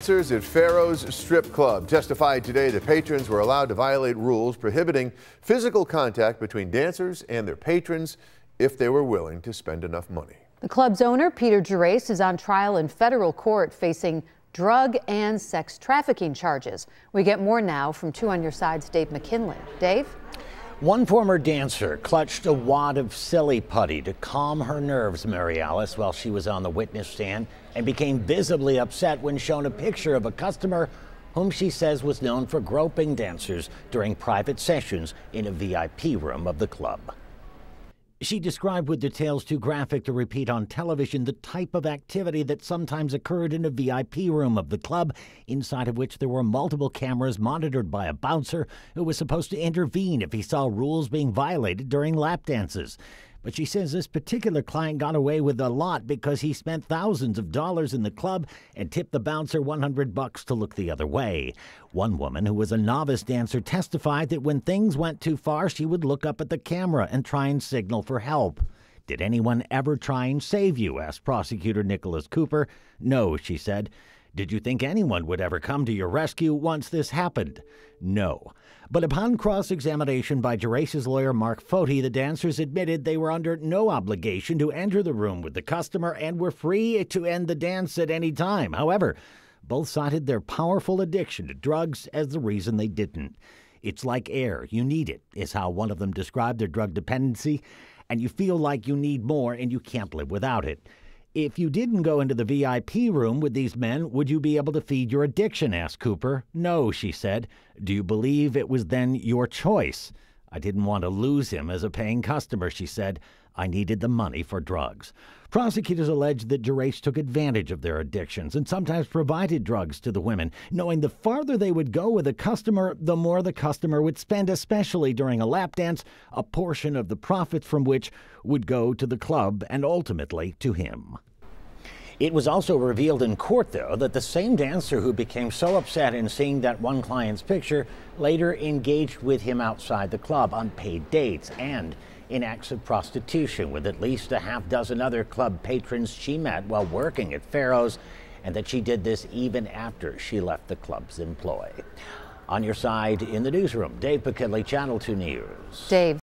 Dancers at Pharaoh's Strip Club testified today that patrons were allowed to violate rules prohibiting physical contact between dancers and their patrons if they were willing to spend enough money. The club's owner, Peter Gerace, is on trial in federal court facing drug and sex trafficking charges. We get more now from Two on Your Side's Dave McKinley. Dave? One former dancer clutched a wad of silly putty to calm her nerves, Mary Alice, while she was on the witness stand and became visibly upset when shown a picture of a customer whom she says was known for groping dancers during private sessions in a VIP room of the club. She described with details too graphic to repeat on television the type of activity that sometimes occurred in a VIP room of the club, inside of which there were multiple cameras monitored by a bouncer who was supposed to intervene if he saw rules being violated during lap dances. But she says this particular client got away with a lot because he spent thousands of dollars in the club and tipped the bouncer 100 bucks to look the other way. One woman who was a novice dancer testified that when things went too far, she would look up at the camera and try and signal for help. Did anyone ever try and save you? asked prosecutor Nicholas Cooper. No, she said. Did you think anyone would ever come to your rescue once this happened? No. But upon cross examination by Gerace's lawyer Mark Foti, the dancers admitted they were under no obligation to enter the room with the customer and were free to end the dance at any time. However, both cited their powerful addiction to drugs as the reason they didn't. It's like air, you need it, is how one of them described their drug dependency, and you feel like you need more and you can't live without it. If you didn't go into the VIP room with these men, would you be able to feed your addiction? asked Cooper. No, she said. Do you believe it was then your choice? I didn't want to lose him as a paying customer, she said. I needed the money for drugs. Prosecutors alleged that Gerace took advantage of their addictions and sometimes provided drugs to the women, knowing the farther they would go with a customer, the more the customer would spend, especially during a lap dance, a portion of the profits from which would go to the club and ultimately to him. It was also revealed in court, though, that the same dancer who became so upset in seeing that one client's picture later engaged with him outside the club on paid dates and in acts of prostitution with at least a half dozen other club patrons she met while working at Pharaoh's, and that she did this even after she left the club's employ. On your side in the newsroom, Dave McKinley, Channel 2 News. Dave.